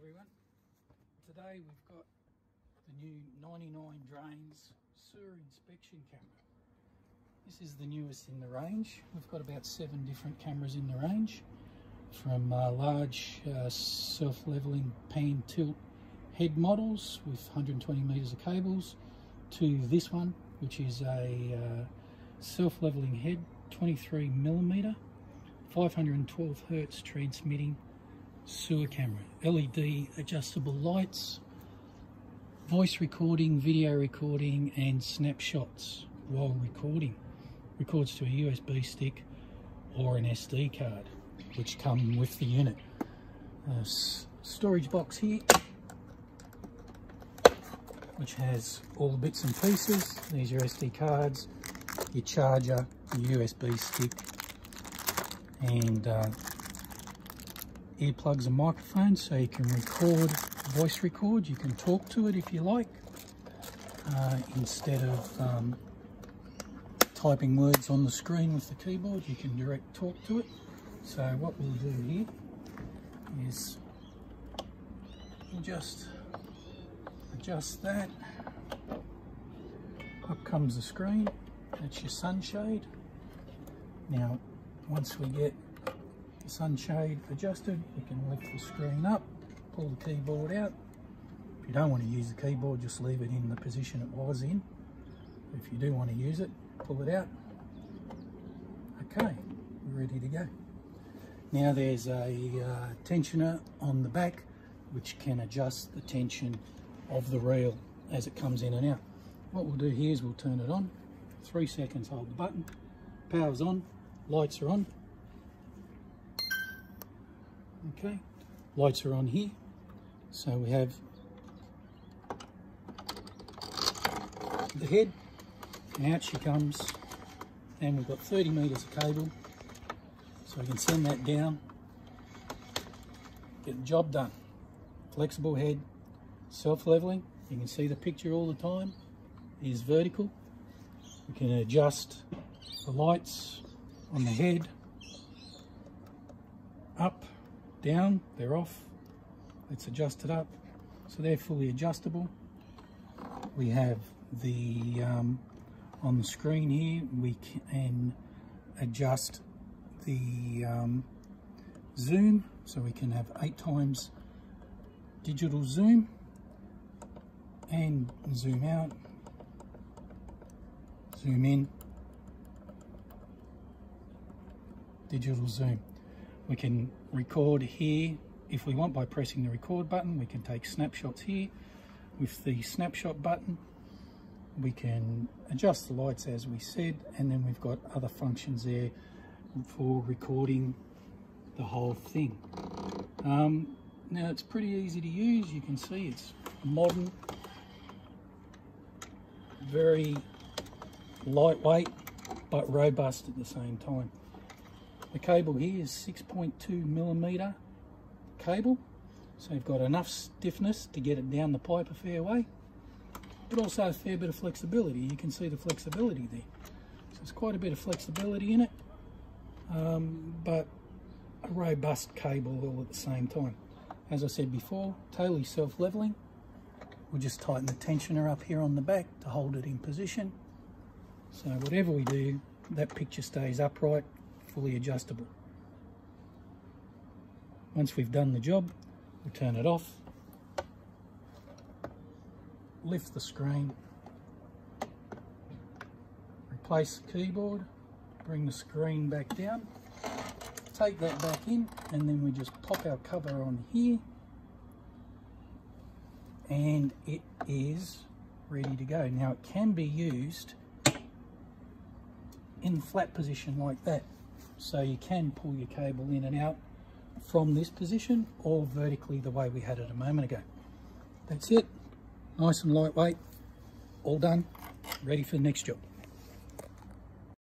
everyone. Today we've got the new 99 Drains sewer inspection camera. This is the newest in the range. We've got about seven different cameras in the range from uh, large uh, self-leveling pan tilt head models with 120 meters of cables to this one which is a uh, self-leveling head 23 millimeter 512 hertz transmitting sewer camera, LED adjustable lights, voice recording, video recording and snapshots while recording. Records to a USB stick or an SD card which come with the unit. A storage box here which has all the bits and pieces. These are SD cards, your charger, your USB stick and uh, earplugs and microphones so you can record, voice record. You can talk to it if you like uh, instead of um, typing words on the screen with the keyboard. You can direct talk to it. So what we'll do here is just adjust that. Up comes the screen. That's your sunshade. Now, once we get sunshade adjusted, we can lift the screen up, pull the keyboard out. If you don't want to use the keyboard, just leave it in the position it was in. If you do want to use it, pull it out. Okay, we're ready to go. Now there's a uh, tensioner on the back which can adjust the tension of the reel as it comes in and out. What we'll do here is we'll turn it on. Three seconds, hold the button. Power's on, lights are on, okay lights are on here. So we have the head and out she comes. And we've got 30 meters of cable so we can send that down. Get the job done. Flexible head self-leveling. You can see the picture all the time. Is vertical. We can adjust the lights on the head up down, they're off. Let's adjust it up. So they're fully adjustable. We have the, um, on the screen here, we can adjust the um, zoom. So we can have eight times digital zoom and zoom out, zoom in, digital zoom. We can record here if we want by pressing the record button. We can take snapshots here. With the snapshot button, we can adjust the lights as we said, and then we've got other functions there for recording the whole thing. Um, now it's pretty easy to use. You can see it's modern, very lightweight, but robust at the same time. The cable here is 6.2 millimeter cable. So you've got enough stiffness to get it down the pipe a fair way, but also a fair bit of flexibility. You can see the flexibility there. So there's quite a bit of flexibility in it, um, but a robust cable all at the same time. As I said before, totally self-leveling. We'll just tighten the tensioner up here on the back to hold it in position. So whatever we do, that picture stays upright fully adjustable. Once we've done the job, we'll turn it off, lift the screen, replace the keyboard, bring the screen back down, take that back in, and then we just pop our cover on here, and it is ready to go. Now it can be used in flat position like that. So you can pull your cable in and out from this position or vertically the way we had it a moment ago. That's it. Nice and lightweight. All done. Ready for the next job.